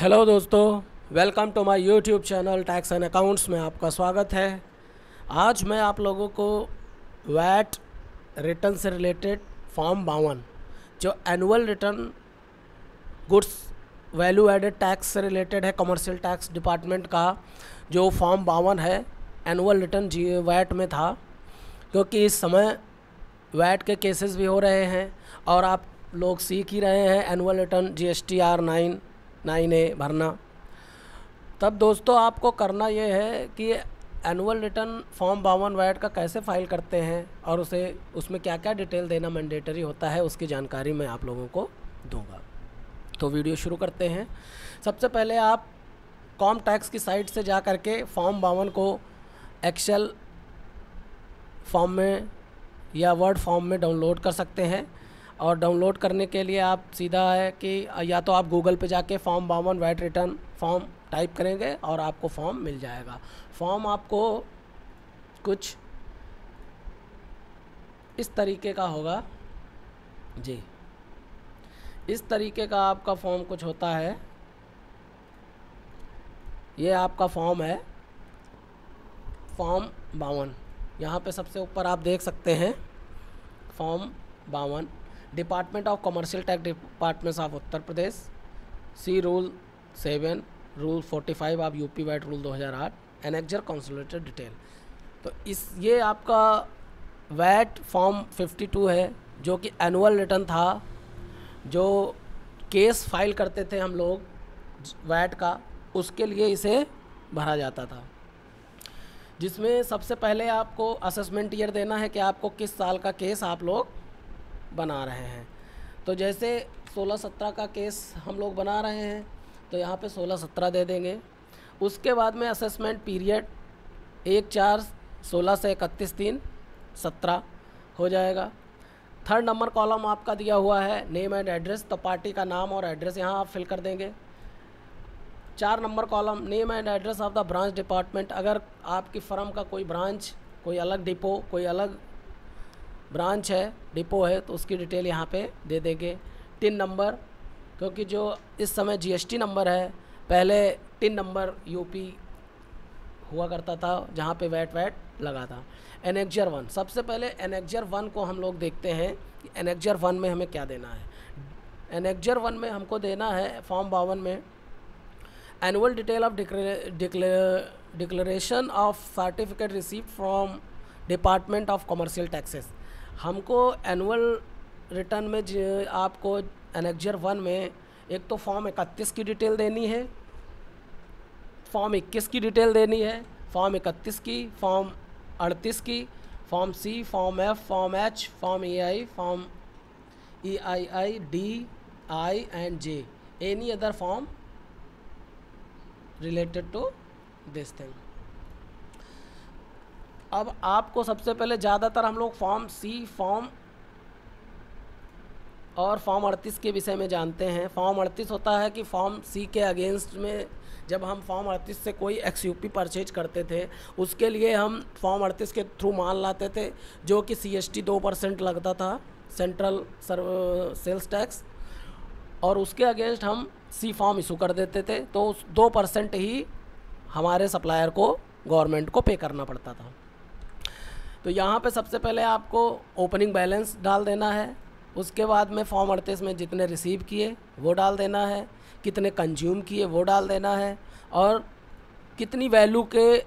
Hello दोस्तों, welcome to my YouTube channel tax and accounts में आपका स्वागत है। आज मैं आप लोगों को वैट रिटर्न से रिलेटेड फॉर्म बावन, जो annual return goods value added tax से रिलेटेड है कमर्शियल टैक्स डिपार्टमेंट का, जो फॉर्म बावन है एनुअल रिटर्न जी, वैट में था। क्योंकि इस समय वैट के केसेस भी हो रहे हैं, और आप लोग सीख ही रहे हैं annual return G S T R nine nine A भरना। तब दोस्तों आपको करना ये है कि एनुअल रिटर्न फॉर्म बावन वैट का कैसे फ़ाइल करते हैं और उसे, उसमें क्या क्या डिटेल देना मैंडेटरी होता है, उसकी जानकारी मैं आप लोगों को दूँगा। तो वीडियो शुरू करते हैं। सबसे पहले आप कॉम टैक्स की साइट से जा करके फॉर्म बावन को एक्सेल फॉर्म में या वर्ड फॉर्म में डाउनलोड कर सकते हैं। और डाउनलोड करने के लिए आप सीधा है कि या तो आप गूगल पे जाके फॉर्म बावन वैट रिटर्न फॉर्म टाइप करेंगे और आपको फॉर्म मिल जाएगा। फॉर्म आपको कुछ इस तरीके का होगा। जी। इस तरीके का आपका फॉर्म कुछ होता है। ये आपका फॉर्म है। फॉर्म बावन। यहाँ पे सबसे ऊपर आप देख सकते हैं। फॉर्म बावन। Department of commercial tax department of Uttar Pradesh see rule seven rule forty five of UP VAT rule 2008 annexure consolidated detail तो इस, ये आपका वैट फॉर्म 52 है, जो कि एनुअल रिटर्न था, जो केस फ़ाइल करते थे हम लोग वैट का, उसके लिए इसे भरा जाता था। जिसमें सबसे पहले आपको असेसमेंट ईयर देना है कि आपको किस साल का केस आप लोग बना रहे हैं। तो जैसे 16-17 का केस हम लोग बना रहे हैं तो यहाँ पे 16-17 दे देंगे। उसके बाद में असेसमेंट पीरियड एक चार सोलह से इकतीस तीन सत्रह हो जाएगा। थर्ड नंबर कॉलम आपका दिया हुआ है नेम एंड एड्रेस तो पार्टी का नाम और एड्रेस यहाँ आप फिल कर देंगे। चार number column name and address of the branch department अगर आपकी फर्म का कोई ब्रांच कोई अलग डिपो कोई अलग ब्रांच है, डिपो है तो उसकी डिटेल यहाँ पे दे देंगे। टिन नंबर, क्योंकि जो इस समय जीएसटी नंबर है, पहले टिन नंबर यूपी हुआ करता था, जहाँ पे वैट वैट लगा था। एनेक्जर वन सबसे पहले एनेक्जर वन को हम लोग देखते हैं कि एनेक्जर वन में हमें क्या देना है। एनेक्जर वन में हमको देना है फॉर्म बावन में annual detail of declaration of certificate receive from department of commercial taxes हमको एनुअल रिटर्न में आपको एनेक्जर वन में एक तो फॉर्म इकतीस की डिटेल देनी है फॉर्म इक्कीस की डिटेल देनी है फॉर्म इकतीस की फॉर्म अड़तीस की form C form F form H form E I form E I I D I and J any other form related to this thing अब आपको सबसे पहले ज़्यादातर हम लोग फॉर्म सी, फॉर्म और फॉर्म अड़तीस के विषय में जानते हैं। फॉर्म अड़तीस होता है कि फॉर्म सी के अगेंस्ट में जब हम फॉर्म अड़तीस से कोई एक्स यू पी परचेज करते थे, उसके लिए हम फॉर्म अड़तीस के थ्रू माल लाते थे, जो कि सी एस टी दो परसेंट लगता था, सेंट्रल सर्व, सेल्स टैक्स। और उसके अगेंस्ट हम सी फॉर्म इशू कर देते थे तो उस दो परसेंट ही हमारे सप्लायर को गवर्नमेंट को पे करना पड़ता था। तो यहाँ पे सबसे पहले आपको ओपनिंग बैलेंस डाल देना है। उसके बाद में फॉर्म अड़तीस में जितने रिसीव किए, वो डाल देना है। कितने कंज्यूम किए, वो डाल देना है। और कितनी वैल्यू के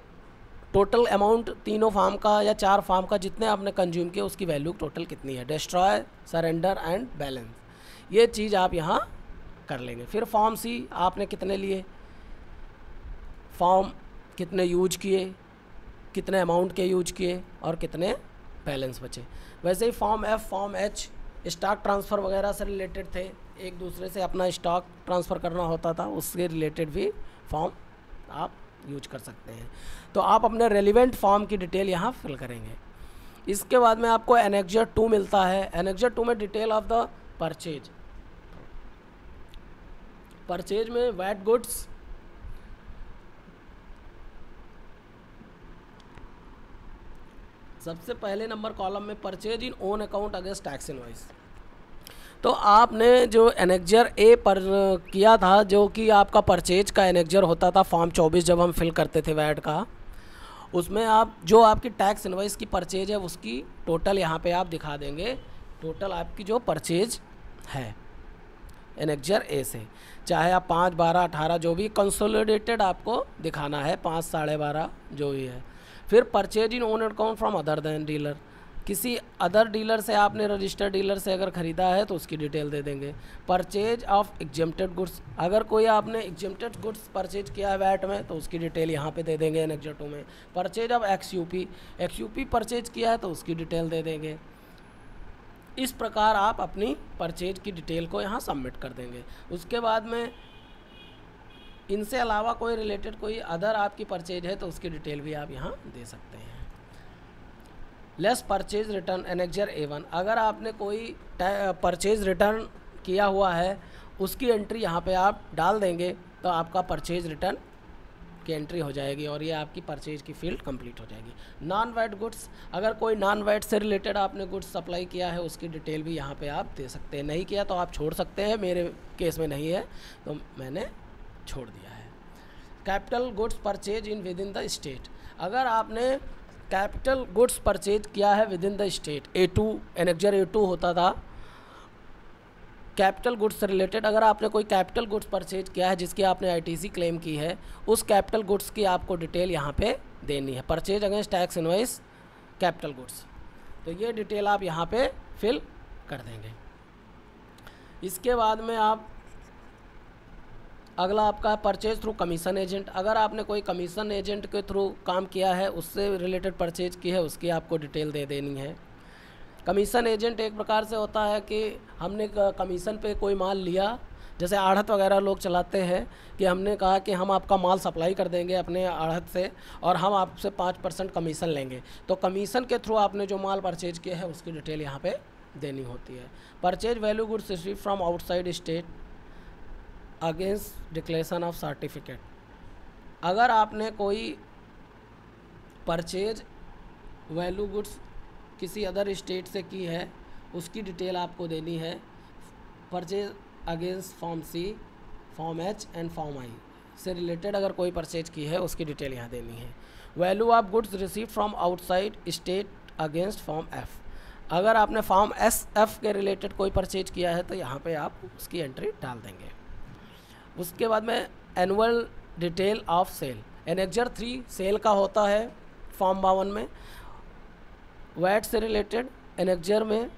टोटल अमाउंट तीनों फार्म का या चार फार्म का जितने आपने कंज्यूम किए, उसकी वैल्यू टोटल कितनी है? डिस्ट्रॉय सरेंडर एंड बैलेंस ये चीज़ आप यहाँ कर लेंगे। फिर फॉर्म सी आपने कितने लिए? फॉर्म कितने यूज़ किए? कितने अमाउंट के यूज़ किए और कितने बैलेंस बचे। वैसे ही form F form H stock transfer वगैरह से रिलेटेड थे। एक दूसरे से अपना स्टॉक ट्रांसफ़र करना होता था, उससे रिलेटेड भी फॉर्म आप यूज़ कर सकते हैं। तो आप अपने रेलिवेंट फॉर्म की डिटेल यहाँ फिल करेंगे। इसके बाद में आपको एनेक्जर टू मिलता है। एनेक्जर टू में detail of the purchase purchase में वैट गुड्स सबसे पहले नंबर कॉलम में purchase in own account against tax invoice. तो आपने जो एनेक्जर ए पर किया था, जो कि आपका परचेज का एनेक्जर होता था, फॉर्म 24 जब हम फिल करते थे वैट का, उसमें आप, जो आपकी टैक्स इन्वाइस की परचेज है, उसकी टोटल यहाँ पे आप दिखा देंगे। टोटल आपकी जो परचेज है एनेक्जर ए से, चाहे आप पाँच बारह अठारह जो भी कंसोलिडेटेड आपको दिखाना है, पाँच साढ़े बारह जो भी है। फिर purchase in own account from other than dealer किसी अदर डीलर से आपने रजिस्टर्ड डीलर से अगर ख़रीदा है तो उसकी डिटेल दे देंगे। परचेज ऑफ़ एग्जेम्प्टेड गुड्स अगर कोई आपने एग्जेम्प्टेड गुड्स परचेज किया है वैट में तो उसकी डिटेल यहाँ पे दे देंगे एन टू में। Purchase of X U P X U P purchase किया है तो उसकी डिटेल दे देंगे। इस प्रकार आप अपनी परचेज की डिटेल को यहाँ सबमिट कर देंगे। उसके बाद में इनसे अलावा कोई रिलेटेड कोई अदर आपकी परचेज है तो उसकी डिटेल भी आप यहाँ दे सकते हैं। Less purchase return annexure A one अगर आपने कोई परचेज रिटर्न किया हुआ है, उसकी एंट्री यहाँ पे आप डाल देंगे तो आपका परचेज रिटर्न की एंट्री हो जाएगी और ये आपकी परचेज की फ़ील्ड कंप्लीट हो जाएगी। नॉन वेट गुड्स अगर कोई नॉन वेट से रिलेटेड आपने गुड्स सप्लाई किया है, उसकी डिटेल भी यहाँ पे आप दे सकते हैं। नहीं किया तो आप छोड़ सकते हैं, मेरे केस में नहीं है तो मैंने छोड़ दिया है। Capital goods purchase in within the state. अगर आपने कैपिटल गुड्स परचेज किया है within the state A two annexure A two होता था, कैपिटल गुड्स से रिलेटेड अगर आपने कोई कैपिटल गुड्स परचेज किया है जिसकी आपने आईटीसी क्लेम की है, उस कैपिटल गुड्स की आपको डिटेल यहाँ पे देनी है। Purchase against tax invoice capital goods. तो ये डिटेल आप यहाँ पे फिल कर देंगे। इसके बाद में आप अगला आपका परचेज थ्रू कमीशन एजेंट अगर आपने कोई कमीशन एजेंट के थ्रू काम किया है, उससे रिलेटेड परचेज की है, उसकी आपको डिटेल दे देनी है। कमीशन एजेंट एक प्रकार से होता है कि हमने कमीशन पे कोई माल लिया, जैसे आढ़त वगैरह लोग चलाते हैं कि हमने कहा कि हम आपका माल सप्लाई कर देंगे अपने आढ़त से और हम आपसे पाँच परसेंट कमीशन लेंगे। तो कमीशन के थ्रू आपने जो माल परचेज किया है, उसकी डिटेल यहाँ पे देनी होती है। Purchase value goods receive from outside state against declaration of certificate अगर आपने कोई परचेज वैल्यू गुड्स किसी अदर स्टेट से की है, उसकी डिटेल आपको देनी है purchase against form C form H and form I से रिलेटेड अगर कोई परचेज की है, उसकी डिटेल यहाँ देनी है। Value of goods receive from outside state against form F अगर आपने फॉर्म एस एफ़ के रिलेटेड कोई परचेज किया है तो यहाँ पे आप उसकी एंट्री डाल देंगे। उसके बाद में annual detail of sale annexure three sale का होता है फॉर्म बावन में. वैट से रिलेटेड एनेक्जर में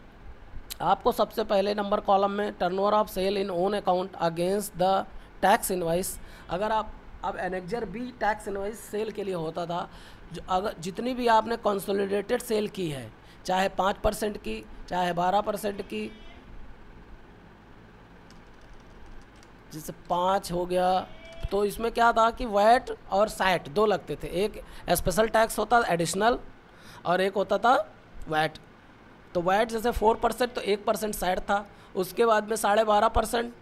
आपको सबसे पहले नंबर कॉलम में turnover of sale in own account against the tax invoice अगर आप, अब annexure B tax invoice sale के लिए होता था, जो अगर जितनी भी आपने कंसोलिडेटेड सेल की है, चाहे पाँच परसेंट की, चाहे बारह परसेंट की जैसे पाँच हो गया। तो इसमें क्या था कि वैट और सैट दो लगते थे। एक स्पेशल टैक्स होता एडिशनल और एक होता था वैट। तो वैट जैसे फोर परसेंट तो एक परसेंट सैट था। उसके बाद में साढ़े बारह परसेंट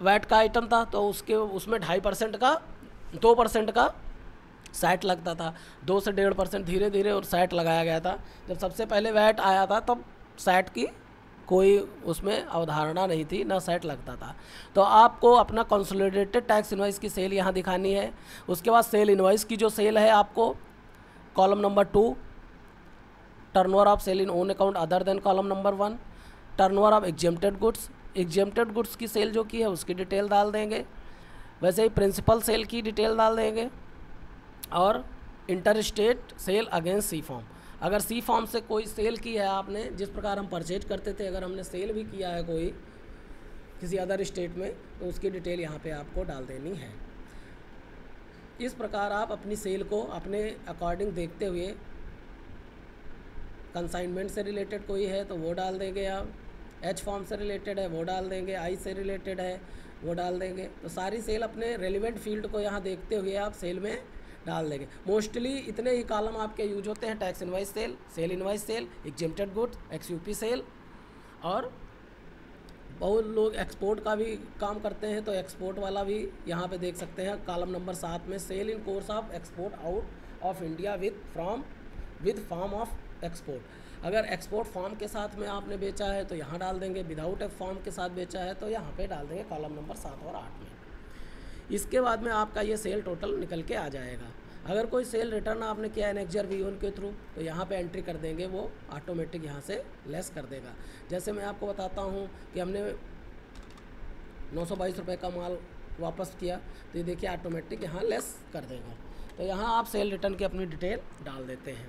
वैट का आइटम था। तो उसके, उसमें ढाई परसेंट का, दो परसेंट का सैट लगता था। दो से डेढ़ परसेंट धीरे धीरे और सैट लगाया गया था। जब सबसे पहले वैट आया था, तब तो सैट की कोई उसमें अवधारणा नहीं थी, ना सेट लगता था। तो आपको अपना कंसोलिडेटेड टैक्स इन्वाइस की सेल यहाँ दिखानी है। उसके बाद सेल इन्वाइस की जो सेल है आपको column number two turnover of sale in own account other than column number one turnover of exempted goods exempted goods की सेल जो की है उसकी डिटेल डाल देंगे। वैसे ही प्रिंसिपल सेल की डिटेल डाल देंगे और inter state sale against C form अगर सी फॉर्म से कोई सेल की है आपने, जिस प्रकार हम परचेज करते थे, अगर हमने सेल भी किया है कोई, किसी अदर स्टेट में तो उसकी डिटेल यहाँ पे आपको डाल देनी है। इस प्रकार आप अपनी सेल को अपने अकॉर्डिंग देखते हुए कंसाइनमेंट से रिलेटेड कोई है तो वो डाल देंगे आप। एच फॉर्म से रिलेटेड है, वो डाल देंगे। आई से रिलेटेड है, वो डाल देंगे। तो सारी सेल अपने रेलिवेंट फ़ील्ड को यहाँ देखते हुए आप सेल में डाल देंगे। मोस्टली इतने ही कॉलम आपके यूज़ होते हैं tax invoice sale sale invoice sale exempted goods ex sale और बहुत लोग एक्सपोर्ट का भी काम करते हैं तो एक्सपोर्ट वाला भी यहाँ पे देख सकते हैं। कॉलम नंबर सात में sale in course of export out of India with from with form of export अगर एक्सपोर्ट फॉर्म के साथ में आपने बेचा है तो यहाँ डाल देंगे। विदाउट ए फॉर्म के साथ बेचा है तो यहाँ पे डाल देंगे कॉलम नंबर सात और आठ में। इसके बाद में आपका ये सेल टोटल निकल के आ जाएगा। अगर कोई सेल रिटर्न आपने किया है नेक्जर वी के थ्रू तो यहाँ पे एंट्री कर देंगे, वो ऑटोमेटिक यहाँ से लेस कर देगा। जैसे मैं आपको बताता हूँ कि हमने नौ सौ बाईस रुपये का माल वापस किया तो ये देखिए ऑटोमेटिक यहाँ लेस कर देगा। तो यहाँ आप सेल रिटर्न की अपनी डिटेल डाल देते हैं।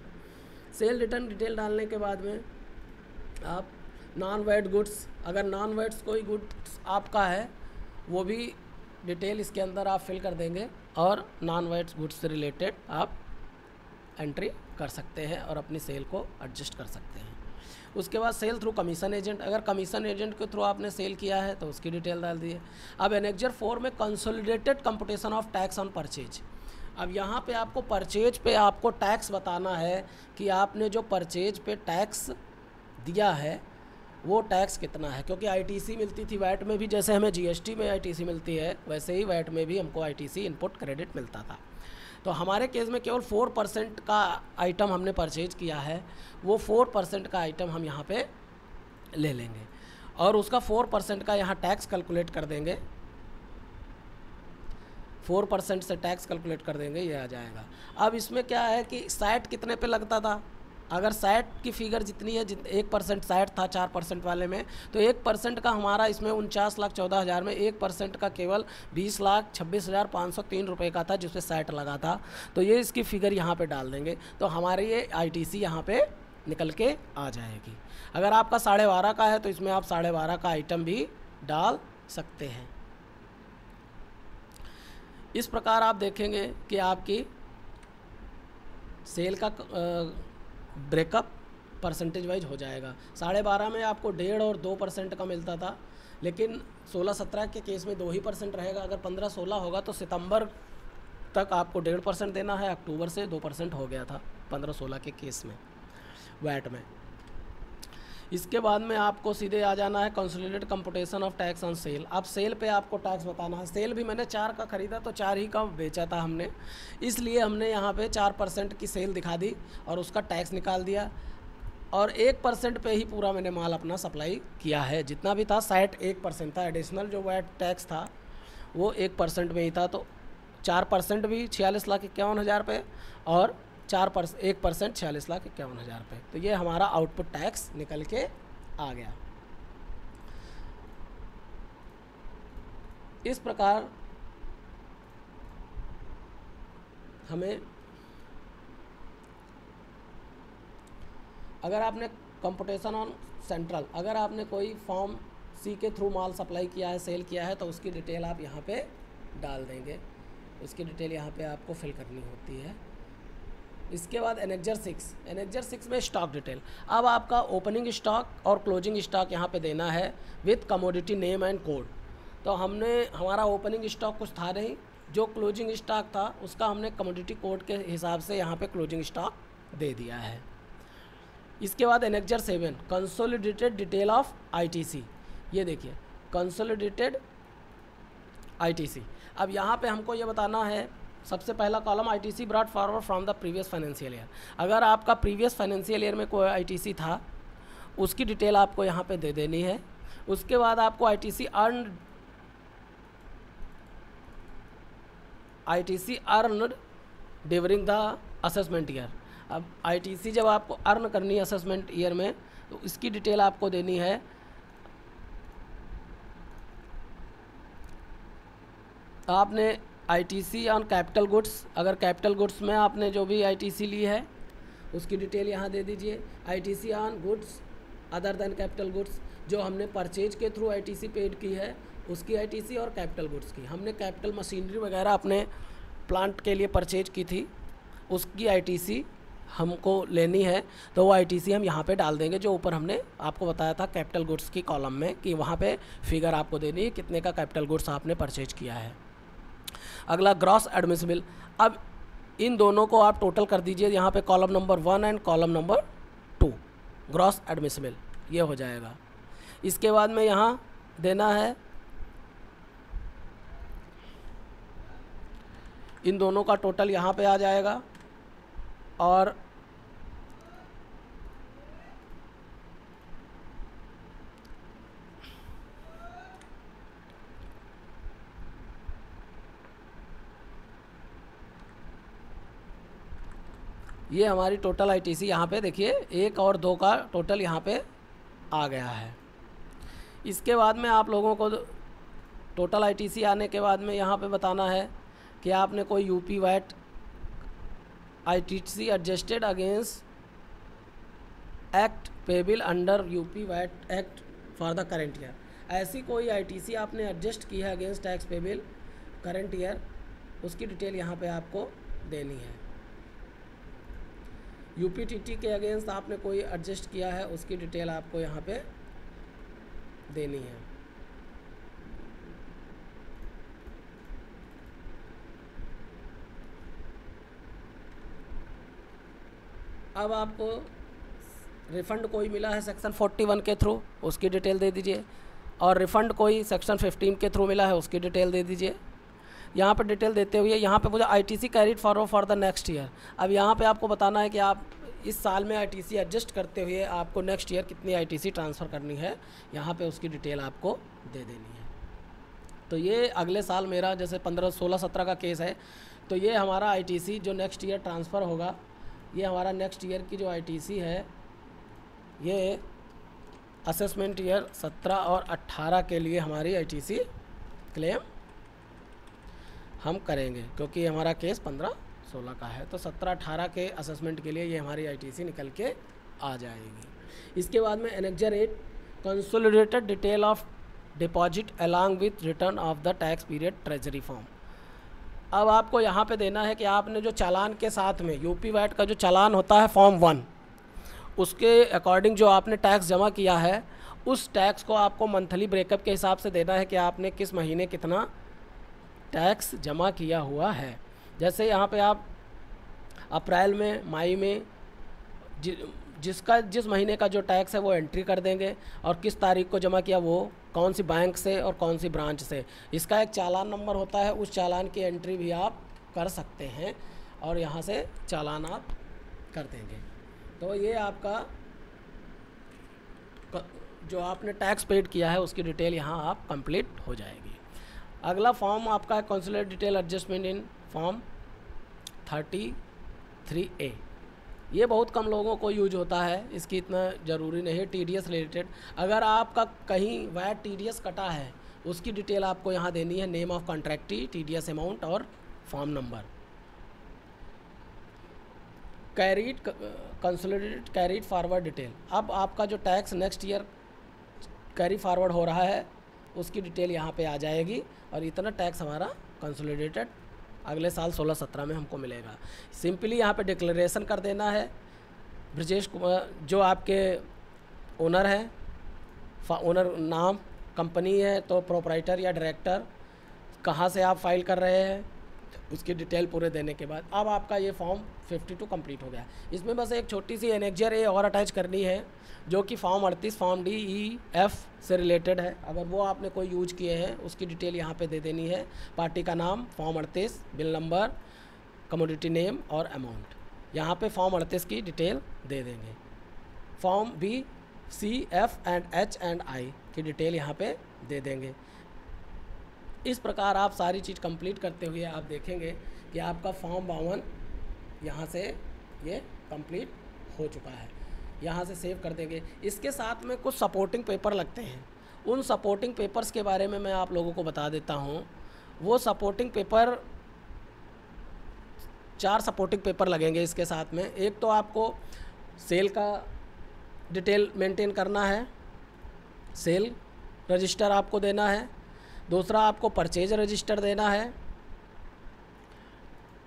सेल रिटर्न डिटेल डालने के बाद में आप नॉन वेड गुड्स अगर नॉन वेड्स कोई गुड्स आपका है, वो भी डिटेल इसके अंदर आप फिल कर देंगे और नॉन वेट्स गुड्स से रिलेटेड आप एंट्री कर सकते हैं और अपनी सेल को एडजस्ट कर सकते हैं। उसके बाद सेल थ्रू कमीशन एजेंट, अगर कमीशन एजेंट के थ्रू आपने सेल किया है तो उसकी डिटेल डाल दिए अब एनेक्जर फोर में consolidated competition of tax on purchase अब यहाँ पे आपको परचेज पे आपको टैक्स बताना है कि आपने जो परचेज पे टैक्स दिया है वो टैक्स कितना है? क्योंकि आईटीसी मिलती थी वैट में भी, जैसे हमें जीएसटी में आईटीसी मिलती है, वैसे ही वैट में भी हमको आईटीसी इनपुट क्रेडिट मिलता था। तो हमारे केस में केवल फोर परसेंट का आइटम हमने परचेज किया है, वो फोर परसेंट का आइटम हम यहाँ पे ले लेंगे। और उसका फोर परसेंट का यहाँ टैक्स कैलकुलेट कर देंगे। फोर परसेंट से टैक्स कैलकुलेट कर देंगे, ये आ जाएगा। अब इसमें क्या है कि साइट कितने पे लगता था? अगर सैट की फिगर जितनी है, जित, एक परसेंट सैट था चार परसेंट वाले में तो एक परसेंट का हमारा इसमें उनचास लाख चौदह हज़ार में एक परसेंट का केवल बीस लाख छब्बीस हज़ार पाँच सौ तीन रुपये का था जिसपे सैट लगा था। तो ये इसकी फिगर यहाँ पे डाल देंगे। तो हमारे ये आई टी सी यहाँ पर निकल के आ जाएगी। अगर आपका साढ़े बारह का है तो इसमें आप साढ़े बारह का आइटम भी डाल सकते हैं। इस प्रकार आप देखेंगे कि आपकी सेल का ब्रेकअप परसेंटेज वाइज हो जाएगा। साढ़े बारह में आपको डेढ़ और दो परसेंट का मिलता था, लेकिन सोलह सत्रह के केस में दो ही परसेंट रहेगा। अगर पंद्रह सोलह होगा तो सितंबर तक आपको डेढ़ परसेंट देना है, अक्टूबर से दो परसेंट हो गया था पंद्रह सोलह के केस में, वैट में। इसके बाद में आपको सीधे आ जाना है consolidated competition of tax on sale अब सेल पे आपको टैक्स बताना है। सेल भी मैंने चार का ख़रीदा तो चार ही का बेचा था हमने। इसलिए हमने यहाँ पे चार परसेंट की सेल दिखा दी और उसका टैक्स निकाल दिया। और एक परसेंट पे ही पूरा मैंने माल अपना सप्लाई किया है। जितना भी था साइट एक परसेंट था। एडिशनल जो वैट टैक्स था, वो एक परसेंट में ही था। तो चार परसेंट भी छियालीस लाख इक्यावन हज़ार पे और चार परस एक परसेंट छियालीस लाख इक्यावन हज़ार रुपये तो ये हमारा आउटपुट टैक्स निकल के आ गया। इस प्रकार हमें अगर आपने कंपटीशन ऑन सेंट्रल अगर आपने कोई फॉर्म सी के थ्रू माल सप्लाई किया है सेल किया है तो उसकी डिटेल आप यहाँ पे डाल देंगे। उसकी डिटेल यहाँ पे आपको फिल करनी होती है। इसके बाद एनेक्जर सिक्स एनेक्जर सिक्स में स्टॉक डिटेल अब आपका ओपनिंग स्टॉक और क्लोजिंग स्टॉक यहाँ पे देना है with commodity name and code तो हमने, हमारा ओपनिंग स्टॉक कुछ था नहीं. जो क्लोजिंग स्टॉक था, उसका हमने कमोडिटी कोड के हिसाब से यहाँ पे क्लोजिंग स्टॉक दे दिया है. इसके बाद annexure seven consolidated detail of ITC ये देखिए कंसोलिडेटेड आईटीसी अब यहाँ पे हमको ये बताना है सबसे पहला column I T C brought forward from the previous financial year अगर आपका प्रीवियस फाइनेंशियल ईयर में कोई आई टी सी था, उसकी डिटेल आपको यहाँ पे दे देनी है। उसके बाद आपको I T C earn C earn during the assessment year अब आई टी सी जब आपको अर्न करनी है असेसमेंट ईयर में तो इसकी डिटेल आपको देनी है। आपने आईटीसी ऑन कैपिटल गुड्स अगर कैपिटल गुड्स में आपने जो भी आईटीसी ली है, उसकी डिटेल यहाँ दे दीजिए। ITC on goods other than capital goods जो हमने परचेज के थ्रू आईटीसी पेड की है, उसकी आईटीसी और कैपिटल गुड्स की। हमने कैपिटल मशीनरी वगैरह अपने प्लांट के लिए परचेज की थी, उसकी आईटीसी हमको लेनी है तो वो आईटीसी हम यहाँ पे डाल देंगे, जो ऊपर हमने आपको बताया था कैपिटल गुड्स की कॉलम में, कि वहाँ पे फिगर आपको देनी है, कितने का कैपिटल गुड्स आपने परचेज किया है। अगला ग्रॉस एडमिसिबल अब इन दोनों को आप टोटल कर दीजिए, यहाँ पे column number one and column number two gross admissible ये हो जाएगा। इसके बाद में यहाँ देना है इन दोनों का टोटल यहाँ पे आ जाएगा। और ये हमारी टोटल आई टी सी यहाँ पर देखिए, एक और दो का टोटल यहाँ पे आ गया है। इसके बाद में आप लोगों को टोटल आई टी सी आने के बाद में यहाँ पे बताना है कि आपने कोई U P VAT I T C adjusted against act payable under U P VAT act for the current year ऐसी कोई आई टी सी आपने एडजस्ट की है against tax payable current year उसकी डिटेल यहाँ पे आपको देनी है। यू पी टी टी के अगेंस्ट आपने कोई एडजस्ट किया है, उसकी डिटेल आपको यहाँ पे देनी है। अब आपको रिफ़ंड कोई मिला है सेक्शन 41 के थ्रू उसकी डिटेल दे दीजिए। और रिफ़ंड कोई सेक्शन 15 के थ्रू मिला है, उसकी डिटेल दे दीजिए। यहाँ पर डिटेल देते हुए, यहाँ पे मुझे I T C carried for for the next year अब यहाँ पे आपको बताना है कि आप इस साल में आई टी सी एडजस्ट करते हुए आपको नेक्स्ट ईयर कितनी आई टी सी ट्रांसफ़र करनी है, यहाँ पे उसकी डिटेल आपको दे देनी है। तो ये अगले साल मेरा जैसे पंद्रह, सोलह, सत्रह का केस है तो ये हमारा आई टी सी जो नेक्स्ट ईयर ट्रांसफ़र होगा, ये हमारा नेक्स्ट ईयर की जो आई टी सी है, ये असेसमेंट ईयर सत्रह और अट्ठारह के लिए हमारी आई टी सी क्लेम हम करेंगे, क्योंकि हमारा केस पंद्रह सोलह का है तो सत्रह अठारह के असेसमेंट के लिए ये हमारी आईटीसी निकल के आ जाएगी। इसके बाद में annexure eight consolidated detail of deposit along with return of the tax period treasury form अब आपको यहाँ पे देना है कि आपने जो चालान के साथ में यूपी वैट का जो चालान होता है फॉर्म वन उसके अकॉर्डिंग जो आपने टैक्स जमा किया है, उस टैक्स को आपको मंथली ब्रेकअप के हिसाब से देना है कि आपने किस महीने कितना टैक्स जमा किया हुआ है। जैसे यहाँ पे आप अप्रैल में मई में जि, जिसका जिस महीने का जो टैक्स है वो एंट्री कर देंगे और किस तारीख को जमा किया वो कौन सी बैंक से और कौन सी ब्रांच से। इसका एक चालान नंबर होता है उस चालान की एंट्री भी आप कर सकते हैं और यहाँ से चालान आप कर देंगे। तो ये आपका जो आपने टैक्स पेड किया है उसकी डिटेल यहाँ आप कंप्लीट हो जाएगी। अगला फॉर्म आपका है consolidated detail adjustment in form thirty three A ये बहुत कम लोगों को यूज़ होता है, इसकी इतना ज़रूरी नहीं है टी डी एस रिलेटेड अगर आपका कहीं वैट टी कटा है, उसकी डिटेल आपको यहाँ देनी है name of contractee T D S amount और form number carried consolidated carried forward detail अब आपका जो tax next year carry forward हो रहा है उसकी डिटेल यहाँ पे आ जाएगी और इतना टैक्स हमारा कंसोलिडेटेड अगले साल 16-17 में हमको मिलेगा। सिंपली यहाँ पे डिक्लेरेशन कर देना है। ब्रजेश कुमार, जो आपके ओनर हैं ओनर नाम कंपनी है तो प्रोपराइटर या डायरेक्टर कहाँ से आप फ़ाइल कर रहे हैं? उसकी डिटेल पूरे देने के बाद, अब आपका ये फॉर्म 52 कंप्लीट हो गया। इसमें बस एक छोटी सी एनेक्जर ए और अटैच करनी है, जो कि फॉर्म अड़तीस फॉर्म डी ई एफ़ से रिलेटेड है। अगर वो आपने कोई यूज़ किए हैं, उसकी डिटेल यहाँ पे दे देनी है। पार्टी का नाम फॉर्म अड़तीस बिल नंबर कमोडिटी नेम और अमाउंट यहाँ पे फॉर्म अड़तीस की डिटेल दे देंगे। Form B C F and H and I की डिटेल यहाँ पे दे देंगे। इस प्रकार आप सारी चीज़ कंप्लीट करते हुए आप देखेंगे कि आपका फॉर्म बावन यहाँ से ये कंप्लीट हो चुका है। यहाँ से सेव कर देंगे। इसके साथ में कुछ सपोर्टिंग पेपर लगते हैं। उन सपोर्टिंग पेपर्स के बारे में मैं आप लोगों को बता देता हूँ। वो सपोर्टिंग पेपर चार सपोर्टिंग पेपर लगेंगे इसके साथ में। एक तो आपको सेल का डिटेल मेंटेन करना है। सेल रजिस्टर आपको देना है। दूसरा आपको परचेज रजिस्टर देना है।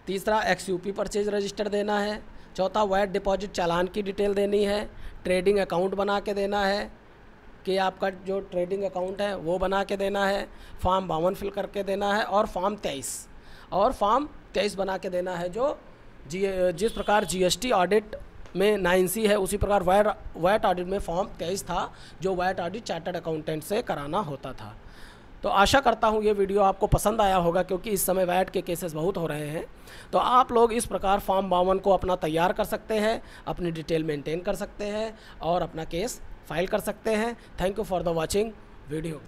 तीसरा ex U P purchase register देना है। चौथा वाइट डिपॉजिट चालान की डिटेल देनी है। ट्रेडिंग अकाउंट बना के देना है कि आपका जो ट्रेडिंग अकाउंट है, वो बना के देना है। फॉर्म बावन फिल करके देना है और फॉर्म तेईस। और फॉर्म तेईस बना के देना है जो जी, जिस प्रकार जीएसटी ऑडिट में नाइन सी है, उसी प्रकार वाइट वाइट ऑडिट में फॉर्म तेईस था, जो वाइट ऑडिट चार्टर्ड अकाउंटेंट से कराना होता था। तो आशा करता हूँ ये वीडियो आपको पसंद आया होगा, क्योंकि इस समय वैट के केसेस बहुत हो रहे हैं। तो आप लोग इस प्रकार फॉर्म बावन को अपना तैयार कर सकते हैं, अपनी डिटेल मेंटेन कर सकते हैं और अपना केस फ़ाइल कर सकते हैं। Thank you for the watching video